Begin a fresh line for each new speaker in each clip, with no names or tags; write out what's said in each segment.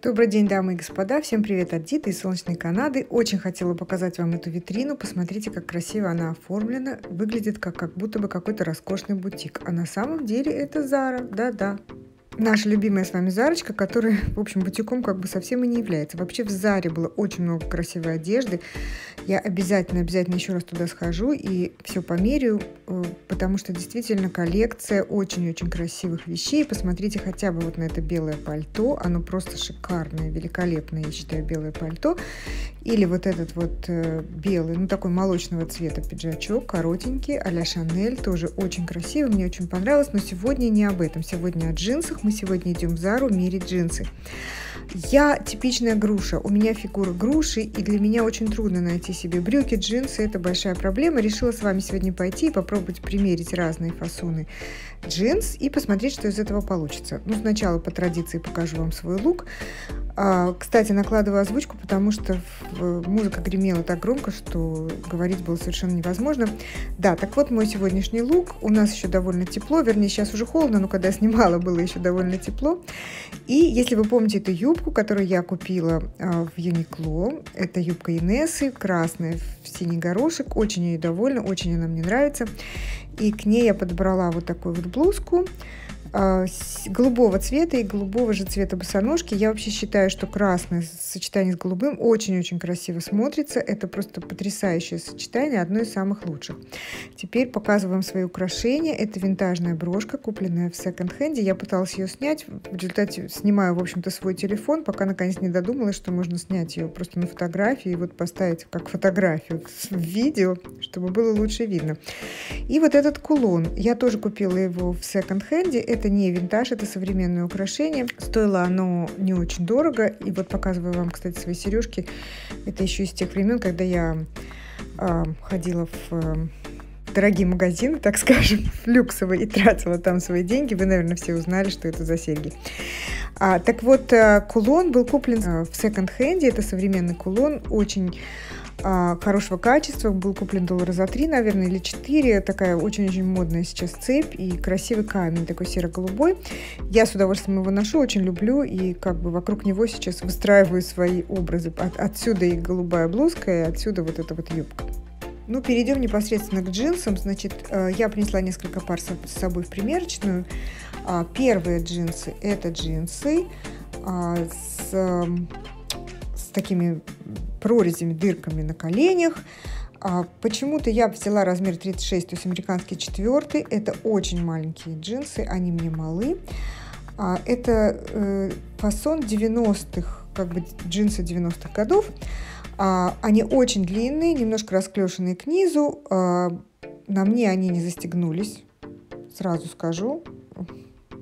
Добрый день, дамы и господа. Всем привет от Диты из солнечной Канады. Очень хотела показать вам эту витрину. Посмотрите, как красиво она оформлена. Выглядит как, как будто бы какой-то роскошный бутик. А на самом деле это Зара. Да-да, наша любимая с вами Зарочка, которая, в общем, бутиком как бы совсем и не является. Вообще в Заре было очень много красивой одежды. Я обязательно, обязательно еще раз туда схожу и все померю, э, потому что действительно коллекция очень-очень красивых вещей. Посмотрите хотя бы вот на это белое пальто. Оно просто шикарное, великолепное, я считаю, белое пальто. Или вот этот вот э, белый, ну такой молочного цвета пиджачок, коротенький, а-ля Шанель, тоже очень красивый, мне очень понравилось. Но сегодня не об этом, сегодня о джинсах мы сегодня идем в Зару мерить джинсы. Я типичная груша, у меня фигура груши, и для меня очень трудно найти себе брюки, джинсы, это большая проблема. Решила с вами сегодня пойти и попробовать примерить разные фасоны джинс и посмотреть, что из этого получится. Ну, сначала по традиции покажу вам свой лук. А, кстати, накладываю озвучку, потому что музыка гремела так громко, что говорить было совершенно невозможно. Да, так вот мой сегодняшний лук. У нас еще довольно тепло, вернее, сейчас уже холодно, но когда я снимала, было еще довольно тепло. И если вы помните эту юбку, которую я купила а, в Юникло, это юбка Инессы, красная в синий горошек, очень ей довольна, очень она мне нравится. И к ней я подобрала вот такую вот блузку. А, голубого цвета и голубого же цвета босоножки. Я вообще считаю, что красное сочетание с голубым очень-очень красиво смотрится. Это просто потрясающее сочетание, одно из самых лучших. Теперь показываю вам свои украшения. Это винтажная брошка, купленная в секонд-хенде. Я пыталась ее снять. В результате снимаю, в общем-то, свой телефон, пока наконец не додумалась, что можно снять ее просто на фотографии и вот поставить как фотографию в видео, чтобы было лучше видно. И вот этот кулон. Я тоже купила его в секонд-хенде это не винтаж, это современное украшение. Стоило оно не очень дорого. И вот показываю вам, кстати, свои сережки. Это еще из тех времен, когда я э, ходила в э, дорогие магазины, так скажем, люксовые, и тратила там свои деньги. Вы, наверное, все узнали, что это за серьги. А, так вот, э, кулон был куплен э, в секонд-хенде. Это современный кулон, очень хорошего качества. Был куплен доллара за 3, наверное, или 4. Такая очень-очень модная сейчас цепь и красивый камень, такой серо-голубой. Я с удовольствием его ношу, очень люблю. И как бы вокруг него сейчас выстраиваю свои образы. От, отсюда и голубая блузка, и отсюда вот эта вот юбка. Ну, перейдем непосредственно к джинсам. Значит, э, я принесла несколько пар с собой в примерочную. А, первые джинсы – это джинсы а, с, с такими прорезями, дырками на коленях. А почему-то я взяла размер 36, то есть американский четвертый. Это очень маленькие джинсы, они мне малы. А, это э, фасон 90-х, как бы джинсы 90-х годов. А, они очень длинные, немножко расклешенные к низу. На мне они не застегнулись, сразу скажу.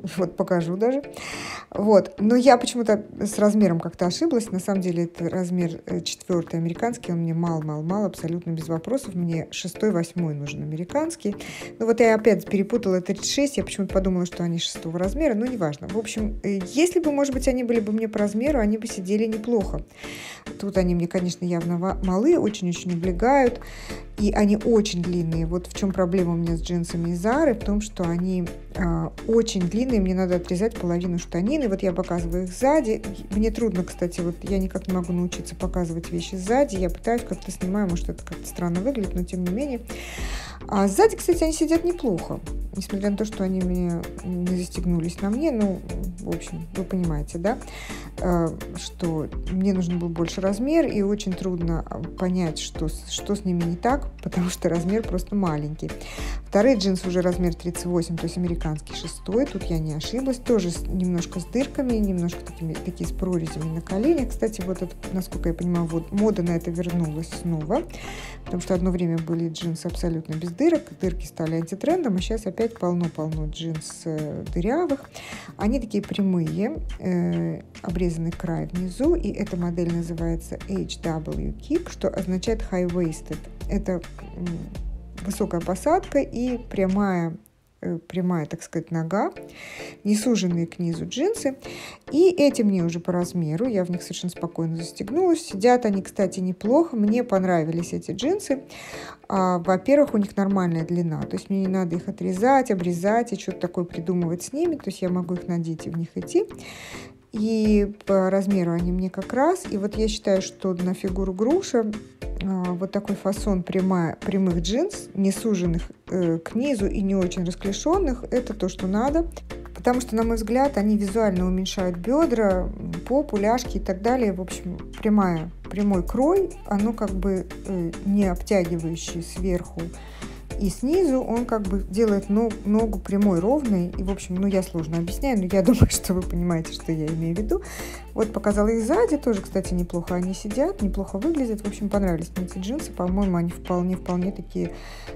Вот покажу даже. Вот. Но я почему-то с размером как-то ошиблась. На самом деле это размер э, четвертый американский. Он мне мал-мал-мал, абсолютно без вопросов. Мне шестой, восьмой нужен американский. Ну вот я опять перепутала 36. Я почему-то подумала, что они шестого размера. Но неважно. В общем, э, если бы, может быть, они были бы мне по размеру, они бы сидели неплохо. Тут они мне, конечно, явно малы, очень-очень облегают. И они очень длинные. Вот в чем проблема у меня с джинсами Зары, в том, что они очень длинные, мне надо отрезать половину штанины. Вот я показываю их сзади. Мне трудно, кстати, вот я никак не могу научиться показывать вещи сзади. Я пытаюсь как-то снимаю, может это как-то странно выглядит, но тем не менее. А сзади, кстати, они сидят неплохо, несмотря на то, что они мне не застегнулись на мне. Ну, в общем, вы понимаете, да, а, что мне нужен был больше размер, и очень трудно понять, что, что с ними не так, потому что размер просто маленький. Вторые джинсы уже размер 38, то есть американский шестой, тут я не ошиблась, тоже немножко с дырками, немножко такими, такие с прорезями на коленях. Кстати, вот это, насколько я понимаю, вот мода на это вернулась снова, потому что одно время были джинсы абсолютно без дырок, дырки стали антитрендом, а сейчас опять полно-полно джинс э, дырявых. Они такие прямые, э, обрезанный край внизу, и эта модель называется HW Kick, что означает high-waisted. Это высокая посадка и прямая прямая, так сказать, нога, не суженные к низу джинсы. И эти мне уже по размеру, я в них совершенно спокойно застегнулась. Сидят они, кстати, неплохо. Мне понравились эти джинсы. А, во-первых, у них нормальная длина, то есть мне не надо их отрезать, обрезать и что-то такое придумывать с ними. То есть я могу их надеть и в них идти. И по размеру они мне как раз. И вот я считаю, что на фигуру груша а, вот такой фасон прямая, прямых джинс, не суженных э, к низу и не очень расклешенных, это то, что надо. Потому что, на мой взгляд, они визуально уменьшают бедра, попу, ляжки и так далее. В общем, прямая, прямой крой, оно как бы э, не обтягивающий сверху и снизу он как бы делает ногу прямой, ровной. И, в общем, ну, я сложно объясняю, но я думаю, что вы понимаете, что я имею в виду. Вот показала их сзади, тоже, кстати, неплохо они сидят, неплохо выглядят. В общем, понравились мне эти джинсы. По-моему, они вполне-вполне такие,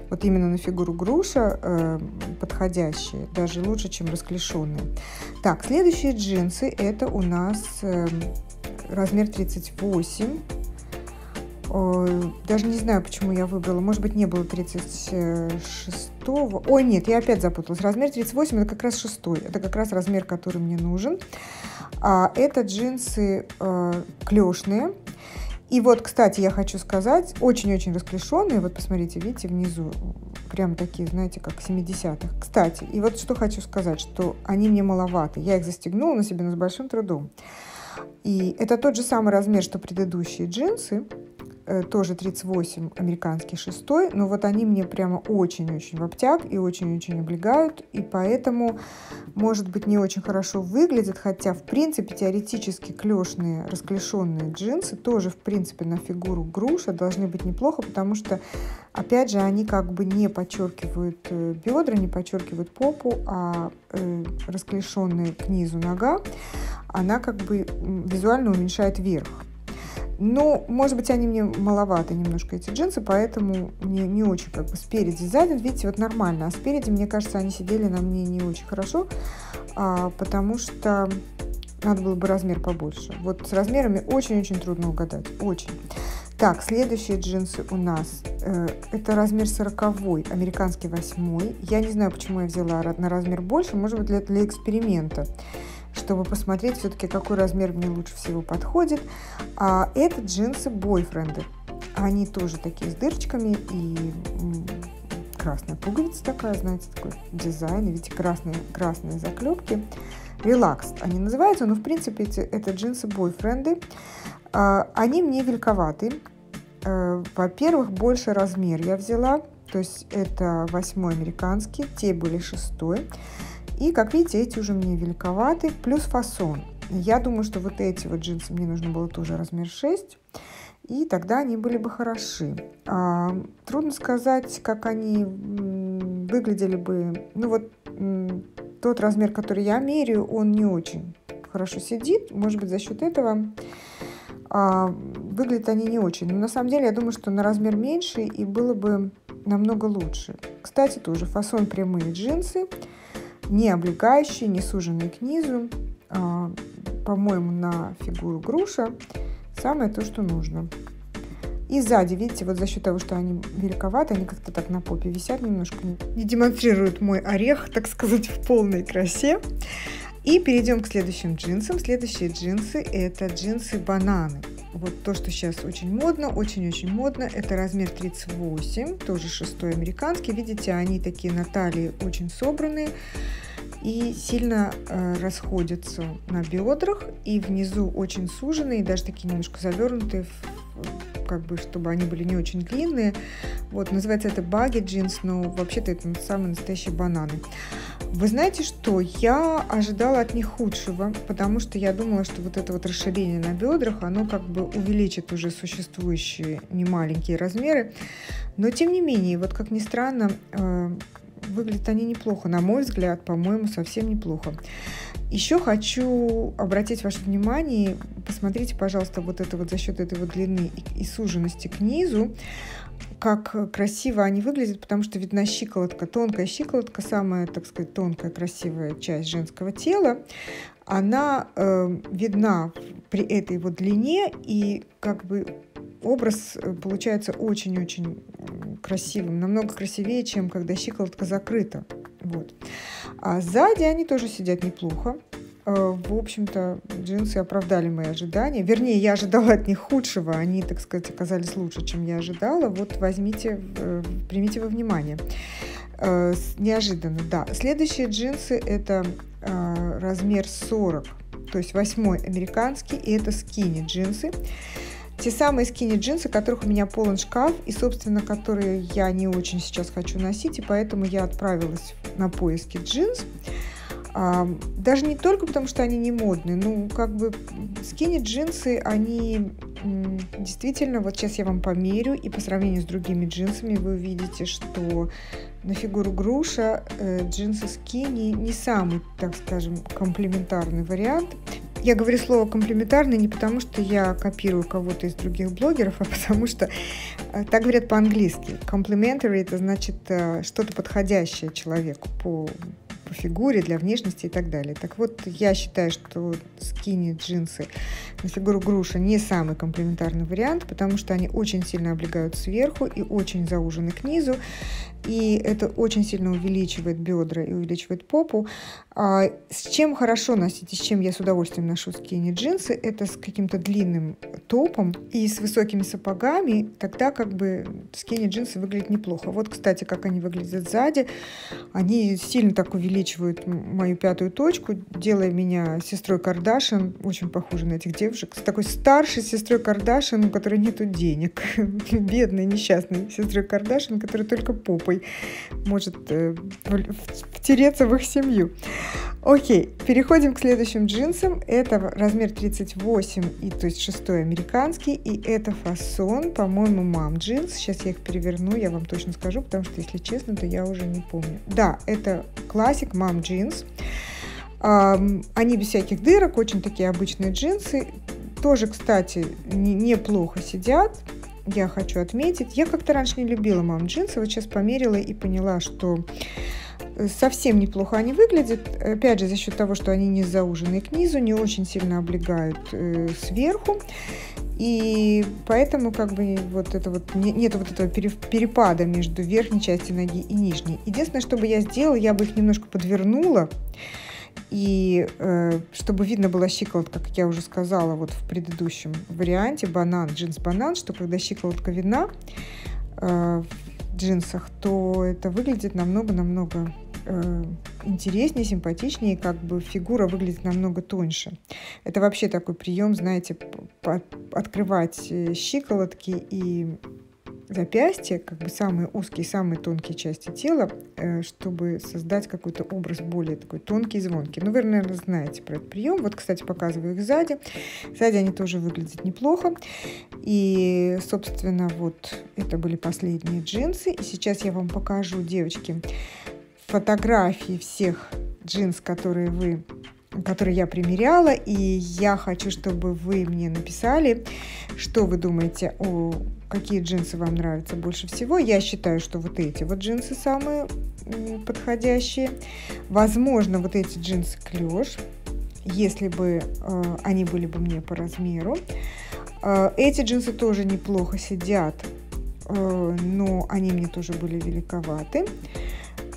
вот именно на фигуру груша э, подходящие. Даже лучше, чем расклешенные. Так, следующие джинсы, это у нас э, размер 38 даже не знаю, почему я выбрала. Может быть, не было 36-го. Ой, нет, я опять запуталась. Размер 38 это как раз шестой. Это как раз размер, который мне нужен. А, это джинсы э, клешные. И вот, кстати, я хочу сказать, очень-очень расклешенные. Вот посмотрите, видите, внизу прям такие, знаете, как 70-х. Кстати, и вот что хочу сказать, что они мне маловаты. Я их застегнула на себе, но с большим трудом. И это тот же самый размер, что предыдущие джинсы. Э, тоже 38, американский шестой, но вот они мне прямо очень-очень в обтяг и очень-очень облегают, и поэтому, может быть, не очень хорошо выглядят, хотя, в принципе, теоретически клешные, расклешенные джинсы тоже, в принципе, на фигуру груша должны быть неплохо, потому что, опять же, они как бы не подчеркивают э, бедра, не подчеркивают попу, а э, расклешенная к низу нога, она как бы визуально уменьшает верх. Ну, может быть, они мне маловаты немножко, эти джинсы, поэтому не, не очень как бы спереди, сзади, видите, вот нормально. А спереди, мне кажется, они сидели на мне не очень хорошо, а, потому что надо было бы размер побольше. Вот с размерами очень-очень трудно угадать, очень. Так, следующие джинсы у нас. Э, это размер 40 американский 8 Я не знаю, почему я взяла на размер больше, может быть, для, для эксперимента чтобы посмотреть все-таки, какой размер мне лучше всего подходит. А это джинсы бойфренды. Они тоже такие с дырочками и красная пуговица такая, знаете, такой дизайн. Видите, красные, красные заклепки. Релакс они называются, но в принципе эти, это джинсы бойфренды. А, они мне великоваты. А, во-первых, больше размер я взяла. То есть это восьмой американский, те были шестой. И, как видите, эти уже мне великоваты, плюс фасон. Я думаю, что вот эти вот джинсы мне нужно было тоже размер 6, и тогда они были бы хороши. А, трудно сказать, как они выглядели бы. Ну вот тот размер, который я меряю, он не очень хорошо сидит. Может быть, за счет этого а, выглядят они не очень. Но на самом деле я думаю, что на размер меньше и было бы намного лучше. Кстати, тоже фасон прямые джинсы не облегающие, не суженные к низу. А, по-моему, на фигуру груша самое то, что нужно. И сзади, видите, вот за счет того, что они великоваты, они как-то так на попе висят немножко. Не демонстрируют мой орех, так сказать, в полной красе. И перейдем к следующим джинсам. Следующие джинсы – это джинсы-бананы. Вот то, что сейчас очень модно, очень-очень модно. Это размер 38, тоже шестой американский. Видите, они такие на талии очень собранные и сильно э, расходятся на бедрах и внизу очень суженные, даже такие немножко завернутые, как бы, чтобы они были не очень длинные. Вот, называется это баги джинс, но вообще-то это самые настоящие бананы. Вы знаете что? Я ожидала от них худшего, потому что я думала, что вот это вот расширение на бедрах, оно как бы увеличит уже существующие немаленькие размеры. Но тем не менее, вот как ни странно, э, выглядят они неплохо. На мой взгляд, по-моему, совсем неплохо. Еще хочу обратить ваше внимание, посмотрите, пожалуйста, вот это вот за счет этой вот длины и, и суженности к низу, как красиво они выглядят, потому что видна щиколотка, тонкая щиколотка, самая, так сказать, тонкая, красивая часть женского тела. Она э, видна при этой вот длине, и как бы образ э, получается очень-очень красивым, намного красивее, чем когда щиколотка закрыта. Вот. А сзади они тоже сидят неплохо. Э, в общем-то, джинсы оправдали мои ожидания. Вернее, я ожидала от них худшего. Они, так сказать, оказались лучше, чем я ожидала. Вот возьмите, э, примите во внимание. Неожиданно, да. Следующие джинсы – это размер 40 то есть восьмой американский, и это скини джинсы. Те самые скини джинсы, которых у меня полон шкаф, и, собственно, которые я не очень сейчас хочу носить, и поэтому я отправилась на поиски джинс. А, даже не только потому, что они не модные, ну, как бы скини джинсы, они действительно, вот сейчас я вам померю, и по сравнению с другими джинсами вы увидите, что на фигуру груша э, джинсы скини не самый, так скажем, комплементарный вариант. Я говорю слово комплементарный не потому, что я копирую кого-то из других блогеров, а потому что э, так говорят по-английски. Complimentary это значит э, что-то подходящее человеку по по фигуре, для внешности и так далее. Так вот, я считаю, что скини джинсы на фигуру груша не самый комплементарный вариант, потому что они очень сильно облегают сверху и очень заужены к низу и это очень сильно увеличивает бедра и увеличивает попу. А с чем хорошо носить и с чем я с удовольствием ношу скини джинсы, это с каким-то длинным топом и с высокими сапогами, тогда как бы скини джинсы выглядят неплохо. Вот, кстати, как они выглядят сзади. Они сильно так увеличивают мою пятую точку, делая меня сестрой Кардашин, очень похожей на этих девушек, с такой старшей сестрой Кардашин, у которой нету денег. Бедной, несчастной сестрой Кардашин, которая только попой попой может э, втереться в их семью. Окей, переходим к следующим джинсам. Это размер 38, и, то есть 6 американский, и это фасон, по-моему, мам джинс. Сейчас я их переверну, я вам точно скажу, потому что, если честно, то я уже не помню. Да, это классик мам джинс. Они без всяких дырок, очень такие обычные джинсы. Тоже, кстати, неплохо сидят я хочу отметить. Я как-то раньше не любила мам джинсы, вот сейчас померила и поняла, что э, совсем неплохо они выглядят. Опять же, за счет того, что они не заужены к низу, не очень сильно облегают э, сверху. И поэтому как бы вот это вот нет вот этого перепада между верхней частью ноги и нижней. Единственное, что бы я сделала, я бы их немножко подвернула. И э, чтобы видно была щиколотка, как я уже сказала вот в предыдущем варианте, банан, джинс-банан, что когда щиколотка видна э, в джинсах, то это выглядит намного-намного э, интереснее, симпатичнее, как бы фигура выглядит намного тоньше. Это вообще такой прием, знаете, открывать э, щиколотки и запястья, как бы самые узкие, самые тонкие части тела, э, чтобы создать какой-то образ более такой тонкий звонкий. Ну, вы, наверное, знаете про этот прием. Вот, кстати, показываю их сзади. Сзади они тоже выглядят неплохо. И, собственно, вот это были последние джинсы. И сейчас я вам покажу, девочки, фотографии всех джинс, которые вы который я примеряла, и я хочу, чтобы вы мне написали, что вы думаете о какие джинсы вам нравятся больше всего. Я считаю, что вот эти вот джинсы самые подходящие. Возможно, вот эти джинсы клеш, если бы э, они были бы мне по размеру. Э, эти джинсы тоже неплохо сидят, э, но они мне тоже были великоваты.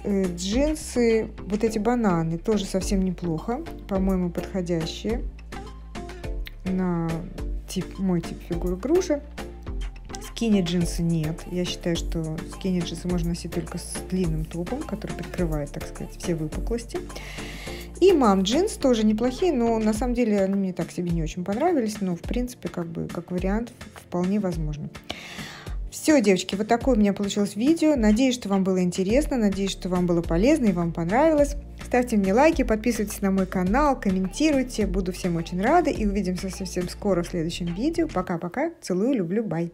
Джинсы, вот эти бананы, тоже совсем неплохо, по-моему, подходящие на тип, мой тип фигуры груши. Скини джинсы нет. Я считаю, что скини джинсы можно носить только с длинным топом, который прикрывает, так сказать, все выпуклости. И мам джинс тоже неплохие, но на самом деле они мне так себе не очень понравились, но в принципе как бы как вариант вполне возможно. Все, девочки, вот такое у меня получилось видео. Надеюсь, что вам было интересно, надеюсь, что вам было полезно и вам понравилось. Ставьте мне лайки, подписывайтесь на мой канал, комментируйте. Буду всем очень рада и увидимся совсем скоро в следующем видео. Пока-пока. Целую, люблю, бай.